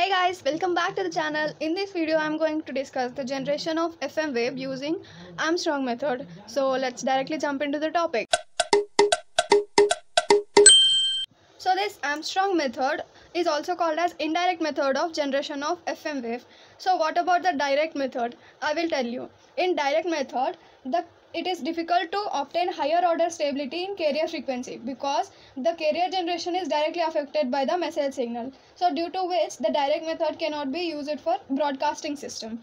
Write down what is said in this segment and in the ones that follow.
Hey guys, welcome back to the channel. In this video, I'm going to discuss the generation of FM wave using Armstrong method. So let's directly jump into the topic. So this Armstrong method is also called as indirect method of generation of FM wave. So what about the direct method? I will tell you. In direct method, the it is difficult to obtain higher order stability in carrier frequency because the carrier generation is directly affected by the message signal. So due to which the direct method cannot be used for broadcasting system.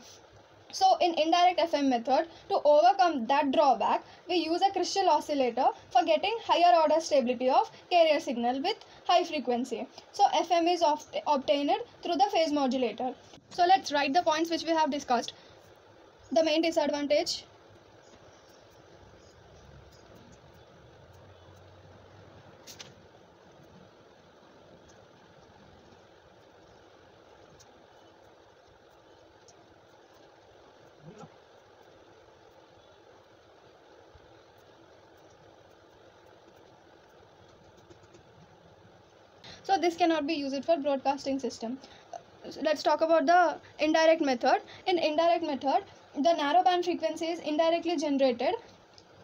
So in indirect FM method, to overcome that drawback, we use a crystal oscillator for getting higher order stability of carrier signal with high frequency. So FM is obtained through the phase modulator. So let's write the points which we have discussed. The main disadvantage so this cannot be used for broadcasting system. Let's talk about the indirect method. In indirect method the narrowband frequency is indirectly generated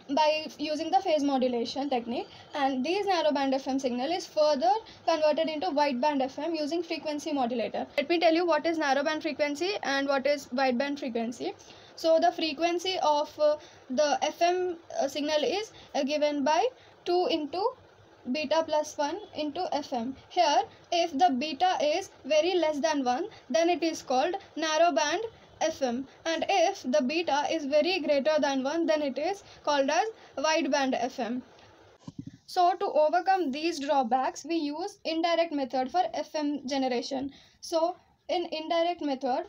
by using the phase modulation technique. And these narrowband fm signal is further converted into wideband fm using frequency modulator. Let me tell you what is narrowband frequency and what is wideband frequency. So the frequency of uh, the fm uh, signal is uh, given by 2 into beta plus 1 into fm here if the beta is very less than 1 then it is called narrowband fm and if the beta is very greater than 1 then it is called as wideband fm so to overcome these drawbacks we use indirect method for fm generation. So in indirect method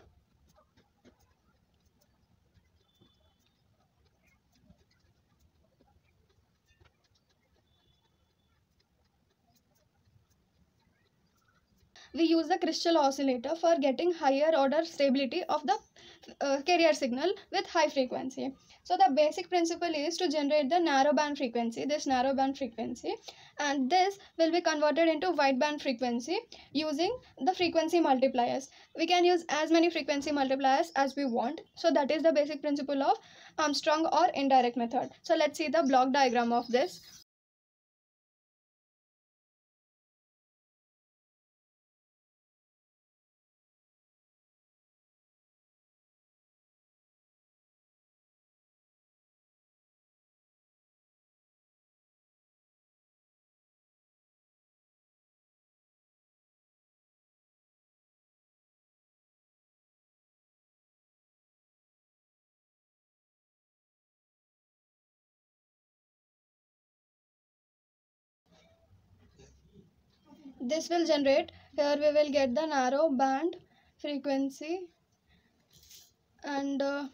we use the crystal oscillator for getting higher order stability of the uh, carrier signal with high frequency. So the basic principle is to generate the narrow band frequency this narrow band frequency and this will be converted into wideband frequency using the frequency multipliers. We can use as many frequency multipliers as we want. So that is the basic principle of armstrong or indirect method. So let's see the block diagram of this this will generate here we will get the narrow band frequency. And uh,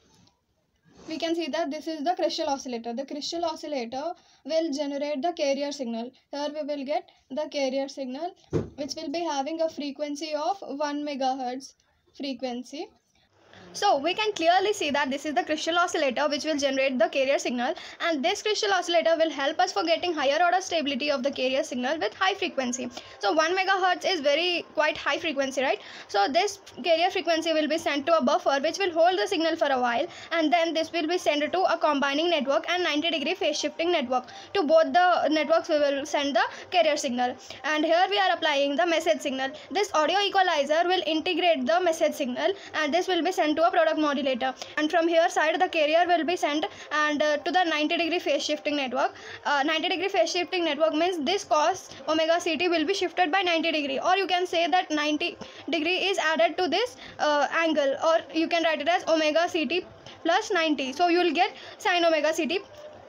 we can see that this is the crystal oscillator. The crystal oscillator will generate the carrier signal. Here we will get the carrier signal which will be having a frequency of 1 megahertz frequency so we can clearly see that this is the crystal oscillator which will generate the carrier signal and this crystal oscillator will help us for getting higher order stability of the carrier signal with high frequency. So 1 megahertz is very quite high frequency right. So this carrier frequency will be sent to a buffer which will hold the signal for a while and then this will be sent to a combining network and 90 degree phase shifting network. To both the networks we will send the carrier signal and here we are applying the message signal. This audio equalizer will integrate the message signal and this will be sent to a product modulator. And from here side the carrier will be sent and uh, to the 90 degree phase shifting network. Uh, 90 degree phase shifting network means this cos omega ct will be shifted by 90 degree. Or you can say that 90 degree is added to this uh, angle or you can write it as omega ct plus 90 so you will get sine omega ct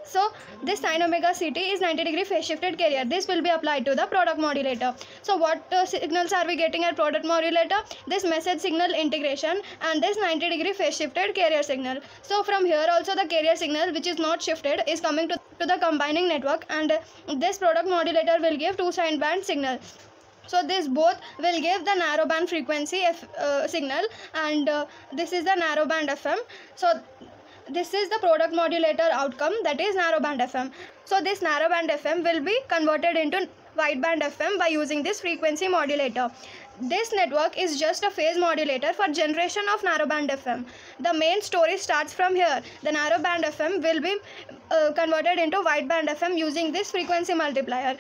so this sine omega ct is 90 degree phase shifted carrier. This will be applied to the product modulator. So what uh, signals are we getting at product modulator? This message signal integration and this 90 degree phase shifted carrier signal. So from here also the carrier signal which is not shifted is coming to, to the combining network and this product modulator will give two sideband signal. So this both will give the narrow band frequency F, uh, signal and uh, this is the narrow band fm so this is the product modulator outcome that is narrowband fm so this narrowband fm will be converted into wideband fm by using this frequency modulator this network is just a phase modulator for generation of narrowband FM. The main story starts from here. The narrowband FM will be uh, converted into wideband FM using this frequency multiplier.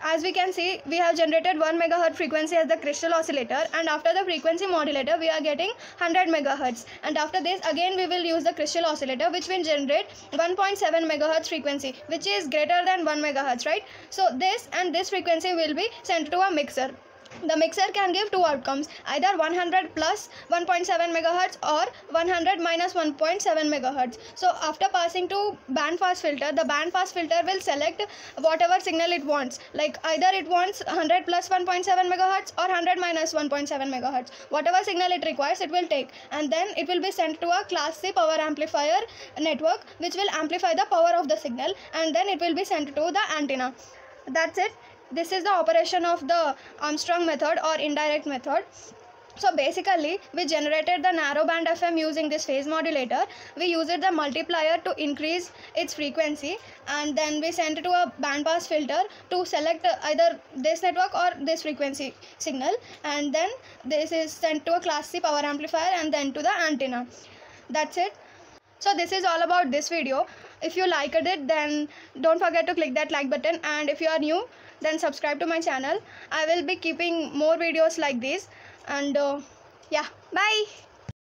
As we can see, we have generated 1 megahertz frequency as the crystal oscillator and after the frequency modulator we are getting 100 megahertz and after this again we will use the crystal oscillator which will generate 1.7 megahertz frequency which is greater than 1 megahertz right. So this and this frequency will be sent to a mixer the mixer can give two outcomes either 100 plus 1.7 megahertz or 100 minus 1.7 megahertz. So after passing to band pass filter the band pass filter will select whatever signal it wants. Like either it wants 100 plus 1.7 megahertz or 100 minus 1.7 megahertz. Whatever signal it requires it will take. And then it will be sent to a class c power amplifier network which will amplify the power of the signal and then it will be sent to the antenna. That's it this is the operation of the Armstrong method or indirect method. So basically, we generated the narrowband FM using this phase modulator. We used the multiplier to increase its frequency and then we sent it to a bandpass filter to select either this network or this frequency signal and then this is sent to a class C power amplifier and then to the antenna. That's it. So this is all about this video. If you liked it then don't forget to click that like button and if you are new then subscribe to my channel. I will be keeping more videos like this. And uh, yeah bye